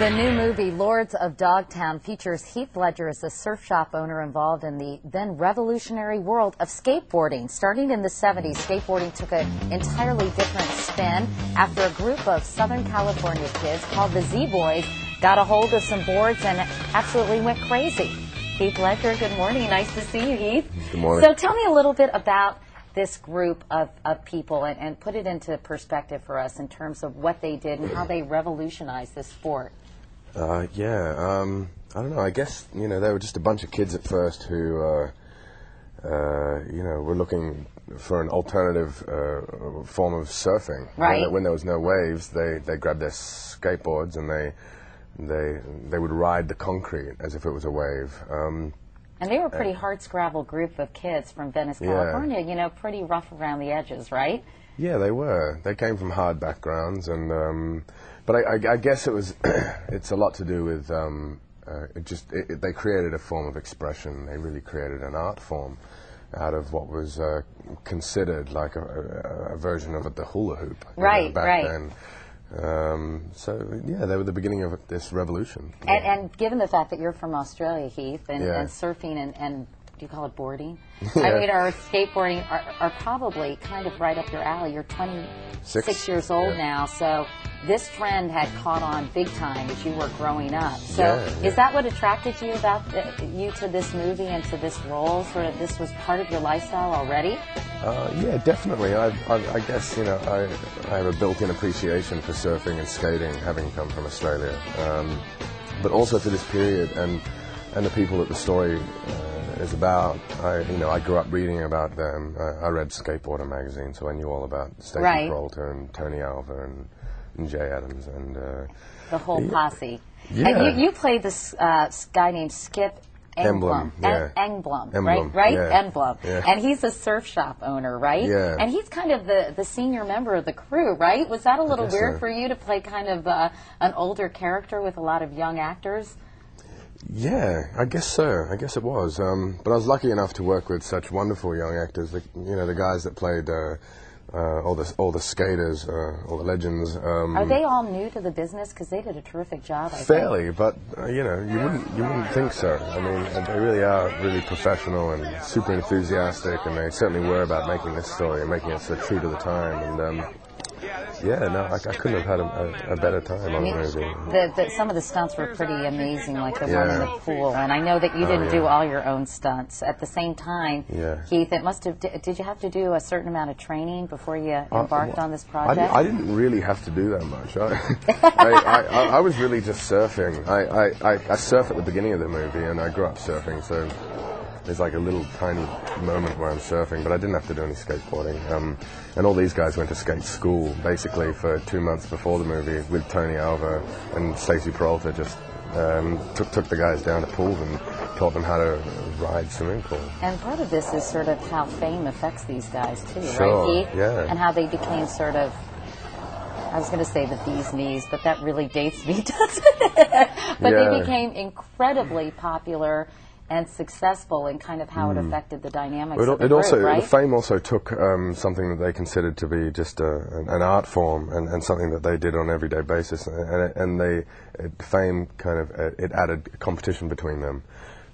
The new movie Lords of Dogtown features Heath Ledger as a surf shop owner involved in the then revolutionary world of skateboarding. Starting in the 70s, skateboarding took an entirely different spin after a group of Southern California kids called the Z Boys got a hold of some boards and absolutely went crazy. Heath Ledger, good morning. Nice to see you, Heath. Good morning. So tell me a little bit about this group of, of people and, and put it into perspective for us in terms of what they did and how they revolutionized this sport. Uh, yeah, um, I don't know. I guess you know they were just a bunch of kids at first who, uh, uh, you know, were looking for an alternative uh, form of surfing. Right. When, when there was no waves, they they grabbed their skateboards and they they they would ride the concrete as if it was a wave. Um, And they were a pretty hard scrabble group of kids from Venice, Yeah. California, you know, pretty rough around the edges, right? Yeah, they were. They came from hard backgrounds, and um, but I, I, I guess it was it's a lot to do with um, uh, it just it, it, they created a form of expression. They really created an art form out of what was uh, considered like a, a, a version of it, the hula hoop. you know, Right, back right. then. Um, so yeah, they were the beginning of this revolution. And, and given the fact that you're from Australia, Heath, and, Yeah. and surfing and, and do you call it boarding? Yeah. I mean, our skateboarding are, are probably kind of right up your alley. You're 26 Six, years old yeah. now, so this trend had caught on big time as you were growing up. So Yeah, is that what attracted you about the, you to this movie and to this role? Sort of, this was part of your lifestyle already. Uh, yeah, definitely. I, I, I guess you know I, I have a built-in appreciation for surfing and skating, having come from Australia, um, but also for this period and and the people that the story uh, is about. I you know I grew up reading about them. I, I read Skateboarder magazine, so I knew all about Stacy Right. Peralta and Tony Alva and, and Jay Adams and. Uh, The whole Yeah. posse. Yeah. And you, you played this uh, guy named Skip Engblom. Emblem, yeah. En- Engblom, Emblem, right? Right? yeah. Emblem. Yeah. And he's a surf shop owner, right? Yeah. And he's kind of the, the senior member of the crew, right? Was that a little weird so. for you to play kind of uh, an older character with a lot of young actors? Yeah, I guess so. I guess it was. Um, but I was lucky enough to work with such wonderful young actors. The, you know, the guys that played uh, uh, all the all the skaters, uh, all the legends. Um, Are they all new to the business? Because they did a terrific job, I think. fairly? But uh, you know, you wouldn't you wouldn't think so. I mean, they really are really professional and super enthusiastic, and they certainly were about making this story and making it so true to the time. And um, yeah, no, I, I couldn't have had a, a, a better time on I the mean, movie. the, the, some of the stunts were pretty amazing, like the one in the pool. And I know that you Oh, didn't do yeah. all your own stunts. At the same time, Yeah. Keith, it must have. Did did you have to do a certain amount of training before you Uh, embarked on this project? di- I didn't really have to do that much. I, I, I, I, I was really just surfing. I, I, I, I surf at the beginning of the movie, and I grew up surfing, so there's like a little tiny moment where I'm surfing, but I didn't have to do any skateboarding. Um, and all these guys went to skate school basically for two months before the movie with Tony Alva and Stacy Peralta. Just um, took took the guys down to pools and taught them how to ride swimming pool. And part of this is sort of how fame affects these guys too, Sure, right, Keith? yeah. And how they became sort of. I was going to say the bee's knees, but that really dates me, doesn't it? but they became incredibly popular and successful in kind of how it affected the dynamics It, of the it group, also right? the fame also took um, something that they considered to be just a, an, an art form and, and something that they did on an everyday basis, and, and they it, fame kind of uh, it added competition between them,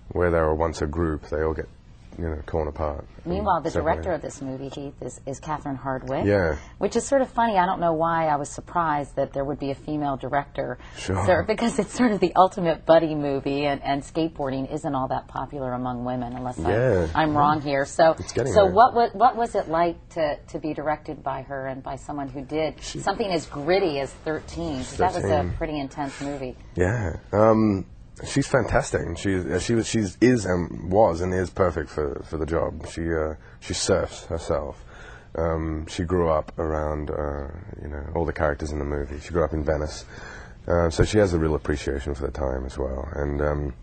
where they were once a group, they all get you know torn apart. Meanwhile, the separated. director of this movie, Heath, is, is Catherine Hardwicke. Yeah. Which is sort of funny. I don't know why I was surprised that there would be a female director. Sure. Because it's sort of the ultimate buddy movie, and, and skateboarding isn't all that popular among women, unless Yeah. I'm, I'm wrong here. So, so there. what, was, what was it like to, to be directed by her and by someone who did something as gritty as 13? 'Cause That was a pretty intense movie. Yeah, um, she's fantastic. and She uh, she was she's is and was and is perfect for, for the job. She uh, she surfs herself. Um, she grew up around uh, you know all the characters in the movie. She grew up in Venice, uh, so she has a real appreciation for the time as well. And um,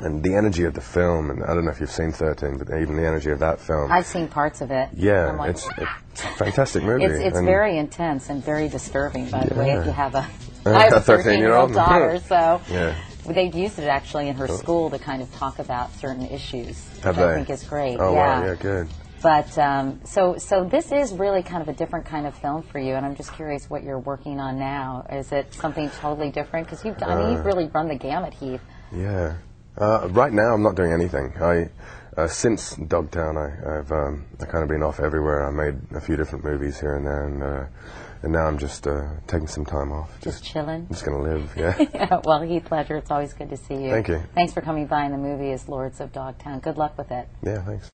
and the energy of the film. And I don't know if you've seen Thirteen, but even the energy of that film. I've seen parts of it. yeah, like, it's, it's a fantastic movie. It's, it's very intense and very disturbing, by the way, if you have a, Uh, have a a 13-year-old. 13-year-old daughter, so Yeah. They've used it actually in her school to kind of talk about certain issues, Have which I they? think is great. Oh yeah. wow, yeah, good. But um, so so this is really kind of a different kind of film for you, and I'm just curious what you're working on now. Is it something totally different? Because you've done, I mean you've really run the gamut, Heath. Yeah. Uh, right now, I'm not doing anything. I uh, since Dogtown, I, I've um, I kind of been off everywhere. I made a few different movies here and there, and uh, and now I'm just uh, taking some time off. Just, chilling. Just gonna live. Yeah. yeah. Well, Heath Ledger, it's always good to see you. Thank you. Thanks for coming by. And the movie is Lords of Dogtown. Good luck with it. Yeah. Thanks.